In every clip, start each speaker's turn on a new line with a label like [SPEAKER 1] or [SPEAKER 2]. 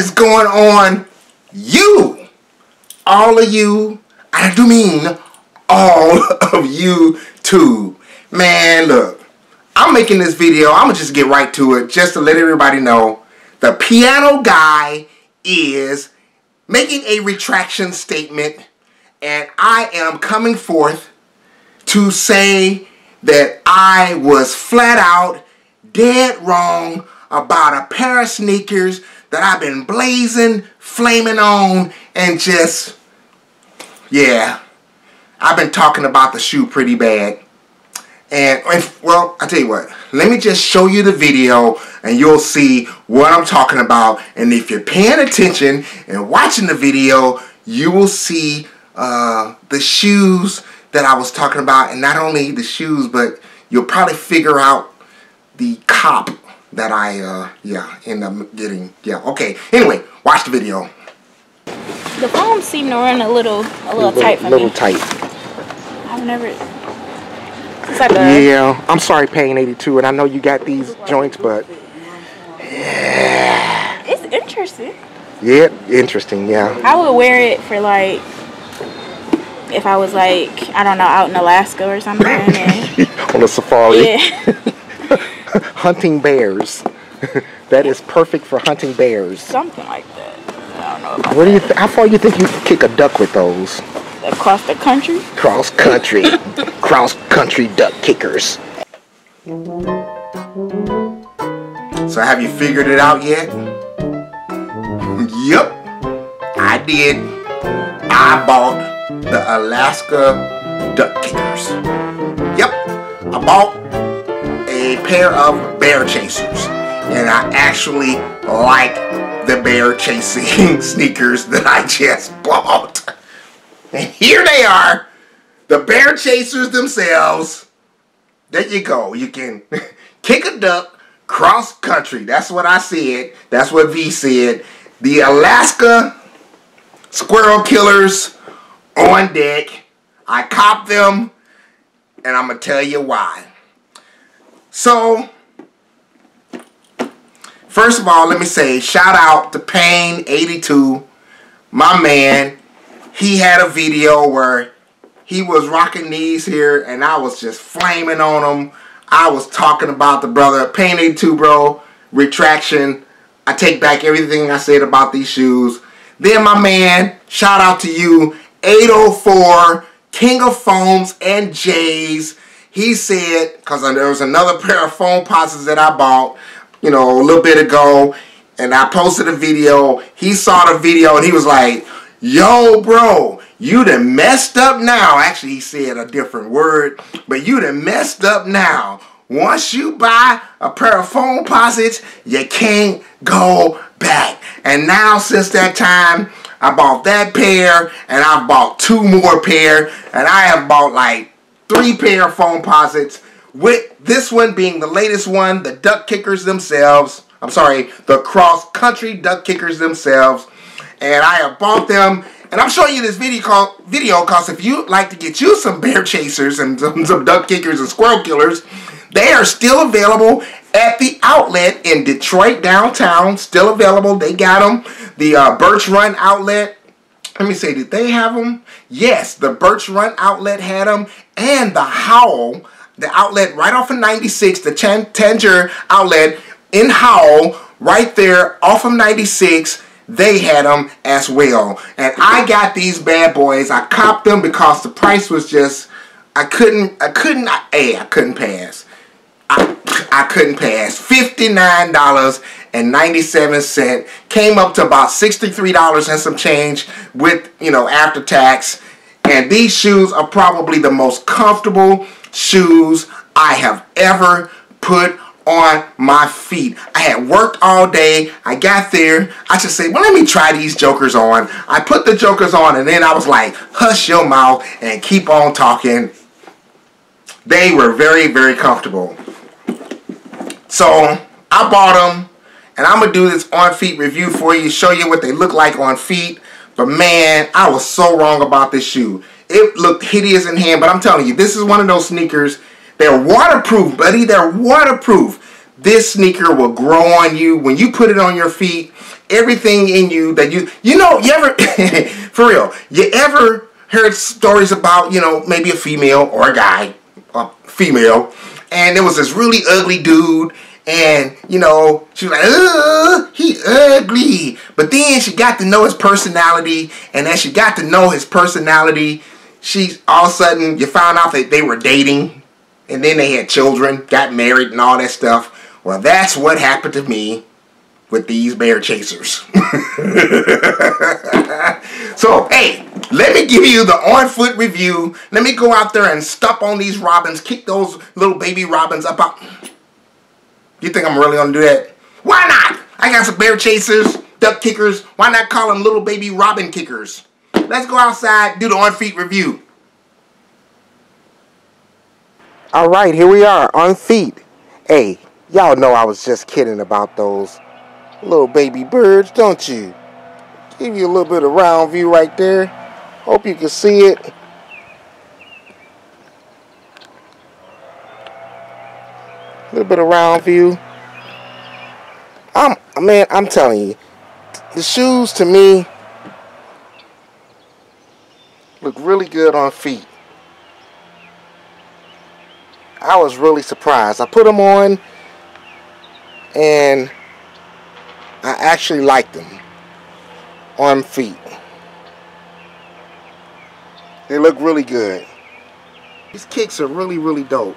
[SPEAKER 1] is going on? You, all of you, I do mean all of you too. Man, look, I'm making this video. I'm going to just get right to it just to let everybody know the piano guy is making a retraction statement and I am coming forth to say that I was flat out dead wrong about a pair of sneakers that I've been blazing, flaming on, and just, yeah, I've been talking about the shoe pretty bad. And, if, well, I tell you what, let me just show you the video and you'll see what I'm talking about. And if you're paying attention and watching the video, you will see uh, the shoes that I was talking about. And not only the shoes, but you'll probably figure out the cop that I, uh, yeah, end up getting. Yeah, okay. Anyway, watch the video.
[SPEAKER 2] The foams seem to run a little, a little,
[SPEAKER 1] little
[SPEAKER 2] tight for me.
[SPEAKER 1] A little
[SPEAKER 2] me.
[SPEAKER 1] tight.
[SPEAKER 2] I've never... Like
[SPEAKER 1] yeah, I'm sorry, Pain 82, and I know you got these joints, but yeah,
[SPEAKER 2] It's interesting.
[SPEAKER 1] yeah, interesting. Yeah,
[SPEAKER 2] I would wear it for like. If I was like, I don't know, out in Alaska or something. And,
[SPEAKER 1] on a safari,
[SPEAKER 2] yeah.
[SPEAKER 1] hunting bears. that is perfect for hunting bears.
[SPEAKER 2] something like that. I don't know about
[SPEAKER 1] What do you? Th- how far you think you could kick a duck with those?
[SPEAKER 2] across the country.
[SPEAKER 1] Cross country, cross country duck kickers. So have you figured it out yet? Yep, I did. I bought the Alaska duck kickers. Yep, I bought a pair of bear chasers, and I actually like the bear chasing sneakers that I just bought. And here they are, the bear chasers themselves. There you go. You can kick a duck cross country. That's what I said. That's what V said. The Alaska squirrel killers on deck. I copped them, and I'm gonna tell you why. So, first of all, let me say shout out to Pain82, my man. He had a video where he was rocking these here, and I was just flaming on him. I was talking about the brother Pain82, bro. Retraction. I take back everything I said about these shoes. Then my man, shout out to you, 804 King of Foams and J's. He said, because there was another pair of Foamposites that I bought, you know, a little bit ago, and I posted a video. He saw the video and he was like, Yo, bro, you done messed up now. Actually, he said a different word, but you done messed up now. Once you buy a pair of Foamposites, you can't go back. And now, since that time, I bought that pair, and I've bought two more pair, and I have bought like three pair of Foamposites, with this one being the latest one, the duck kickers themselves. I'm sorry, the cross country duck kickers themselves and I have bought them. And I'm showing you this video call, video because if you like to get you some bear chasers and some, some duck kickers and squirrel killers, they are still available at the outlet in Detroit downtown. Still available. They got them. The uh, Birch Run outlet. Let me say, did they have them? Yes, the Birch Run outlet had them, and the Howell, the outlet right off of 96, the Chan- Tanger outlet in Howell, right there off of 96 they had them as well. And I got these bad boys. I copped them because the price was just I couldn't I couldn't I, hey, I couldn't pass. I I couldn't pass. $59.97 came up to about $63 and some change with, you know, after tax. And these shoes are probably the most comfortable shoes I have ever put on my feet. I had worked all day. I got there. I just said, well, let me try these jokers on. I put the jokers on and then I was like, hush your mouth and keep on talking. They were very, very comfortable. So I bought them and I'm going to do this on feet review for you, show you what they look like on feet. But man, I was so wrong about this shoe. It looked hideous in hand, but I'm telling you, this is one of those sneakers they're waterproof, buddy. They're waterproof. This sneaker will grow on you. When you put it on your feet, everything in you that you you know you ever for real you ever heard stories about you know maybe a female or a guy a female and there was this really ugly dude and you know she was like Ugh, he ugly. But then she got to know his personality and as she got to know his personality she all of a sudden you found out that they were dating and then they had children got married and all that stuff. Well that's what happened to me with these bear chasers. So hey let me give you the on foot review. Let me go out there and stop on these robins kick those little baby robins up out you think I'm really gonna do that? Why not? I got some bear chasers, duck kickers. Why not call them little baby robin kickers? Let's go outside, do the on feet review. All right, here we are on feet. Hey, y'all know I was just kidding about those little baby birds, don't you? Give you a little bit of round view right there. Hope you can see it. A little bit of round view. I'm man, I'm telling you, the shoes to me look really good on feet. I was really surprised. I put them on and I actually liked them on feet. They look really good. These kicks are really, really dope.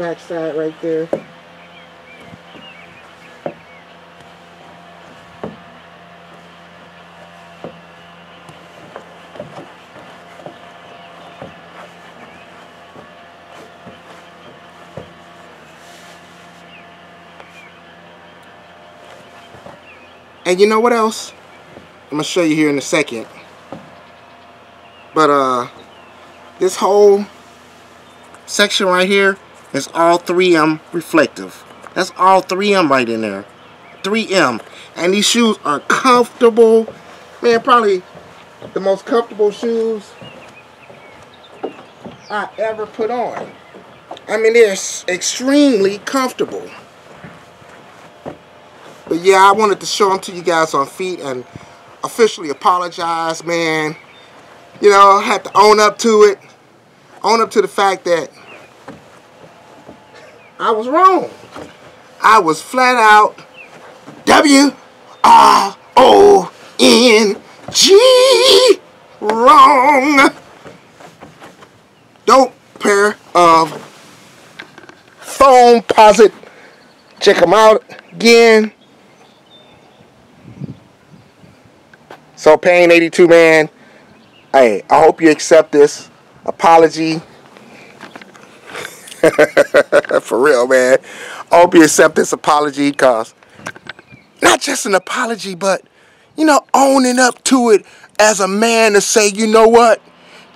[SPEAKER 1] Backside right there. And you know what else? I'm going to show you here in a second. But uh, this whole section right here it's all 3M reflective. That's all 3M right in there. 3M. And these shoes are comfortable. Man, probably the most comfortable shoes I ever put on. I mean, they're extremely comfortable. But yeah, I wanted to show them to you guys on feet and officially apologize, man. You know, I had to own up to it. Own up to the fact that I was wrong. I was flat out W R O N G wrong. Dope pair of Foamposite. Check them out again. So Pain 82 man, hey, I hope you accept this apology For real, man. I hope you accept this apology because not just an apology, but, you know, owning up to it as a man to say, you know what?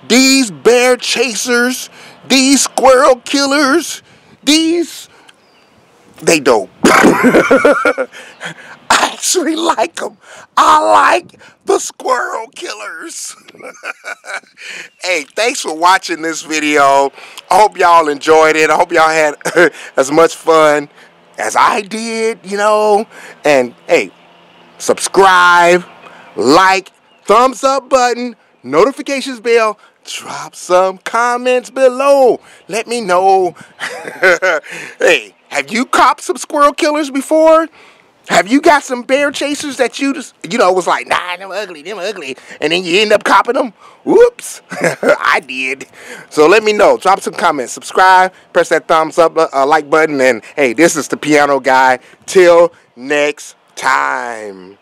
[SPEAKER 1] These bear chasers, these squirrel killers, these, they dope. I actually like them. I like the squirrel killers. hey, thanks for watching this video. I hope y'all enjoyed it. I hope y'all had as much fun as I did, you know. And hey, subscribe, like, thumbs up button, notifications bell, drop some comments below. Let me know. hey, have you copped some squirrel killers before? Have you got some bear chasers that you just, you know, was like, nah, them ugly, them ugly, and then you end up copping them? Whoops, I did. So let me know. Drop some comments, subscribe, press that thumbs up, uh, like button, and hey, this is the piano guy. Till next time.